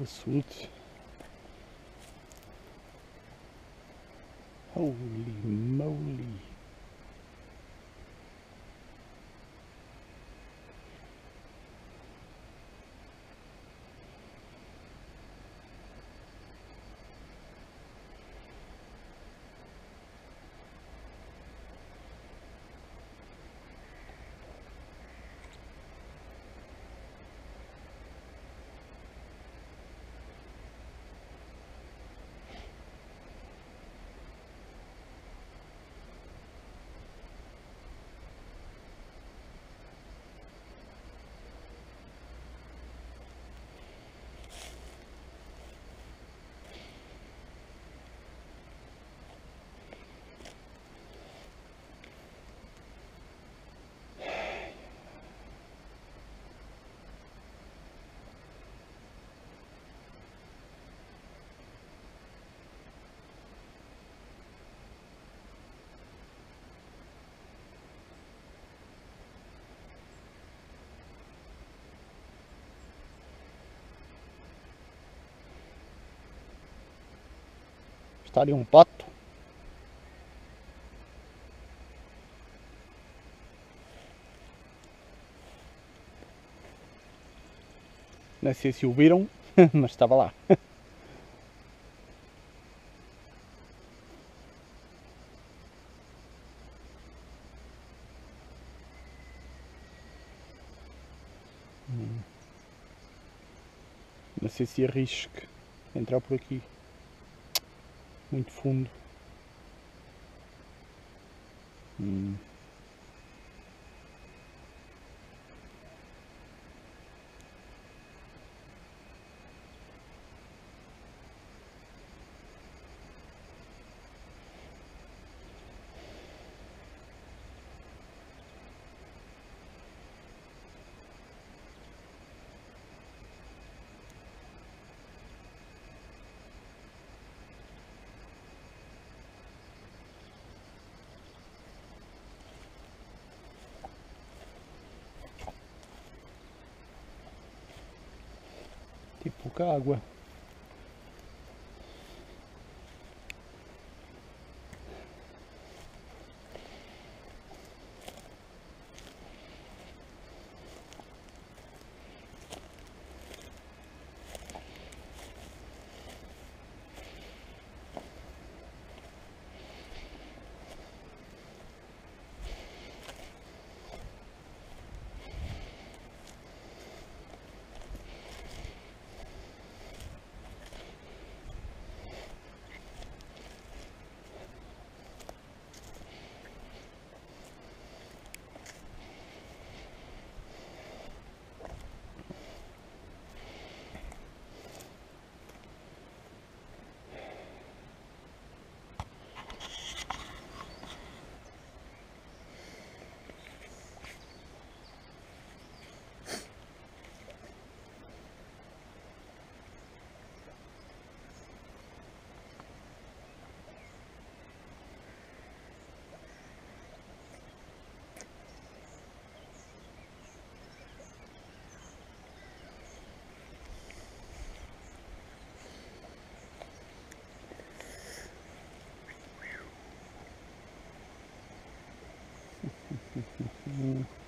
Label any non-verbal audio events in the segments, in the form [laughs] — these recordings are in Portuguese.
the sweets. Holy moly. Está ali um pato. Não sei se o viram, [laughs] mas estava lá. [laughs] Hum. Não sei se arrisco entrar por aqui muito fundo. Hum. Tem pouca água. Mm-hmm.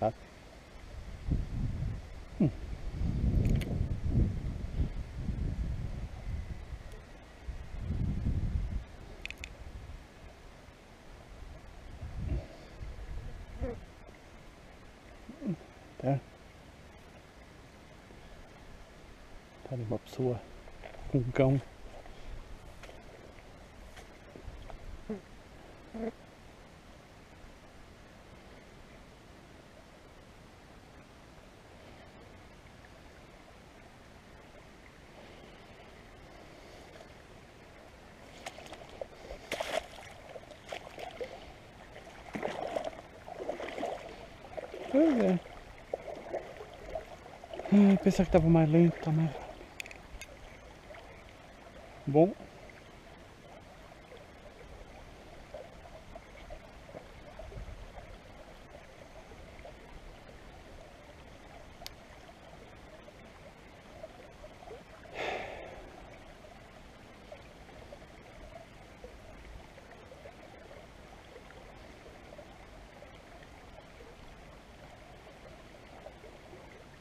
Tá? Hum. Tá? Tá ali uma pessoa Pois é. Ai, pensar que tava mais lento, tá mais. Bom.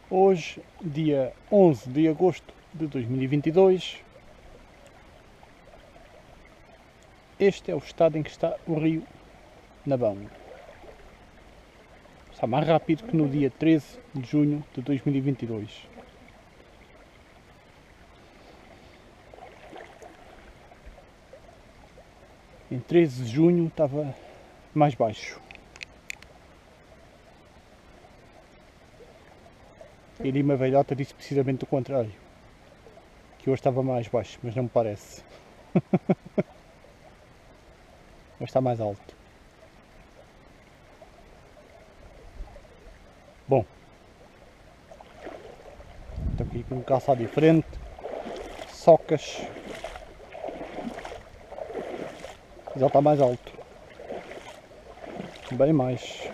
Hoje, dia 11 de agosto de 2022, este é o estado em que está o rio Nabão. Está mais rápido que no dia 13 de junho de 2022. Em 13 de junho estava mais baixo. Lima Velhota disse precisamente o contrário. Que hoje estava mais baixo, mas não me parece. [laughs] mas está mais alto. Bom. Estou aqui com um calçado diferente. Socas. Mas ele está mais alto. Bem mais.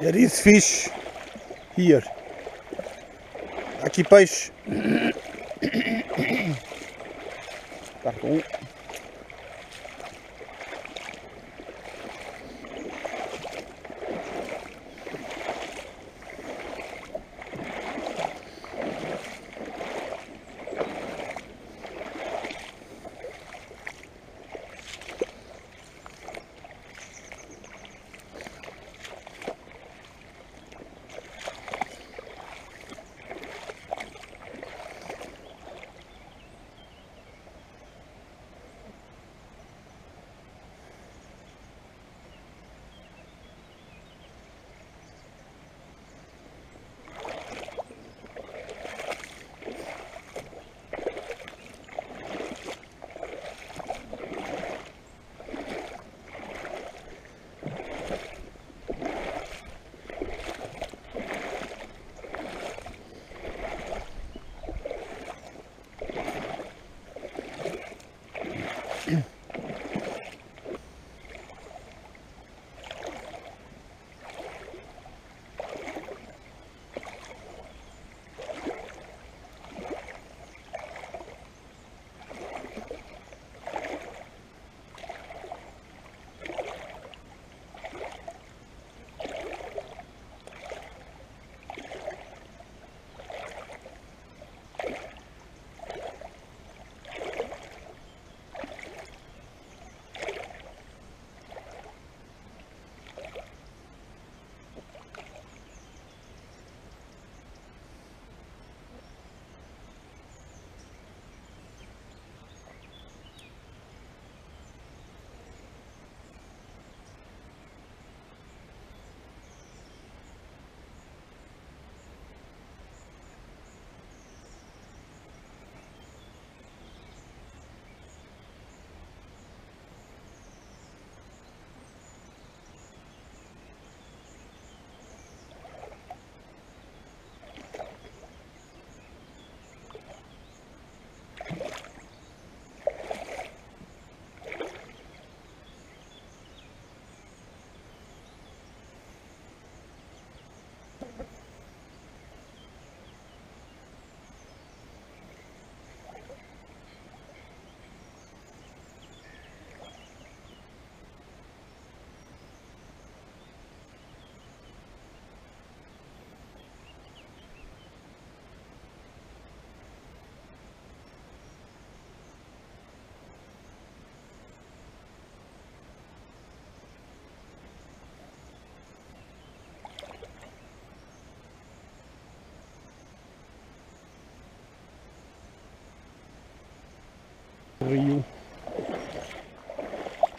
There is fish here. Aqui peixe. [coughs] Tá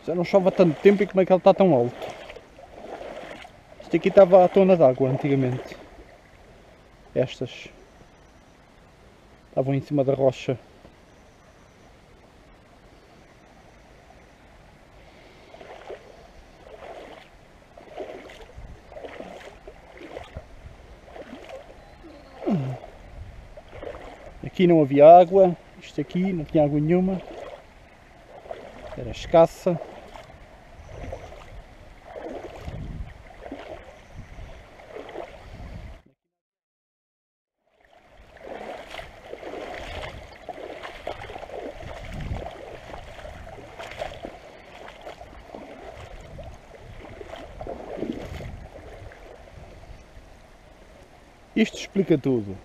Já não chove há tanto tempo e como é que ele está tão alto? Isto aqui estava à tona d'água antigamente. Estas. Estavam em cima da rocha. Aqui não havia água, isto aqui não tinha água nenhuma, era escassa. Isto explica tudo.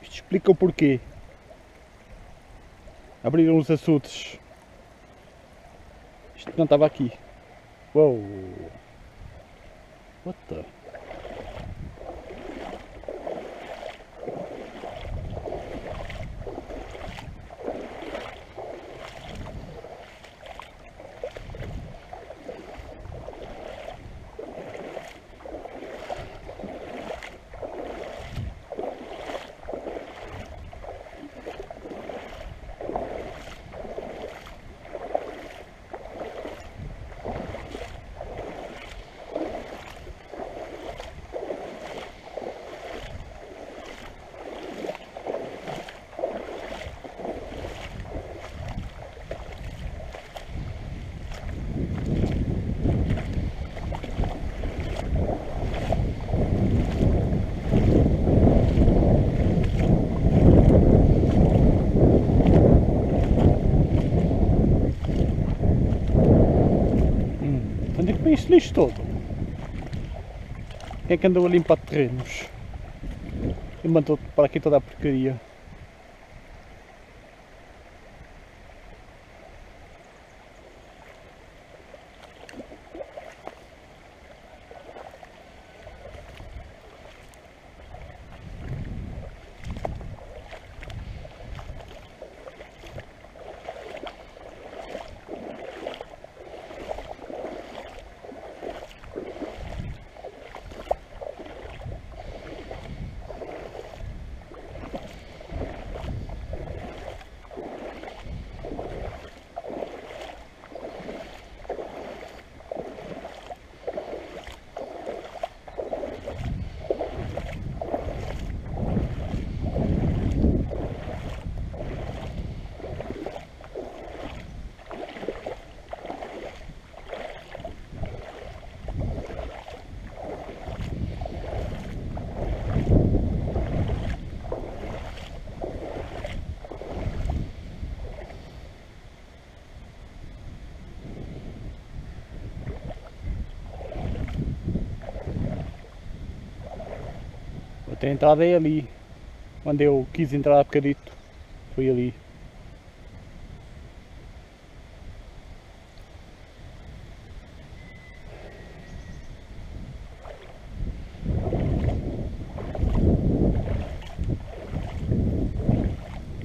Isto explica o porquê. Abriram os açudes. Isto não estava aqui. Uou! What the? Este lixo todo? Quem é que andou a limpar terrenos? E mandou para aqui toda a porcaria. Entrada é ali. Onde eu quis entrar há bocadito. Foi ali.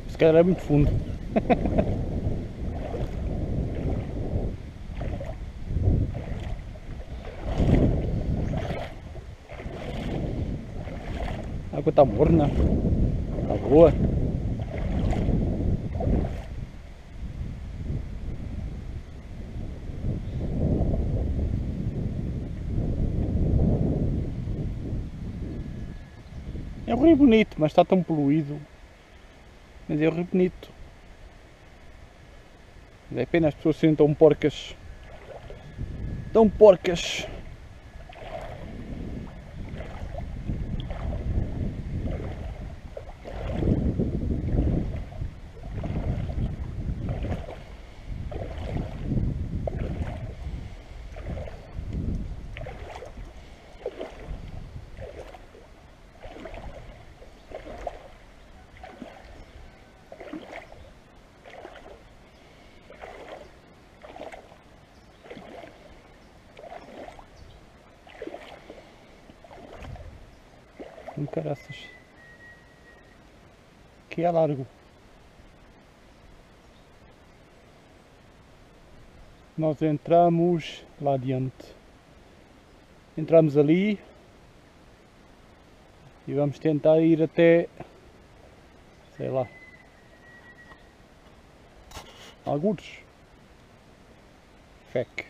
Se calhar é muito fundo. [laughs] Está morna. Está boa. É um rio bonito, mas está tão poluído. Mas é um rio bonito. Mas é pena as pessoas serem tão porcas. Tão porcas. Caraças. Que é largo. Nós entramos lá adiante. Entramos ali e vamos tentar ir até sei lá alguns. Fec.